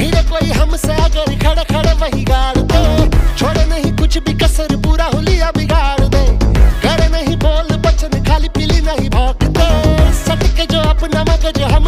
भिड़े कोई हमसे अगर खड़ खड़े वही गाड़ दे। छोड़े नहीं कुछ भी, कसर पूरा हुलिया बिगाड़ दे। करे नहीं बोल बचन खाली पीली नहीं भाग भौंकते सटके जो अपना मगज, हम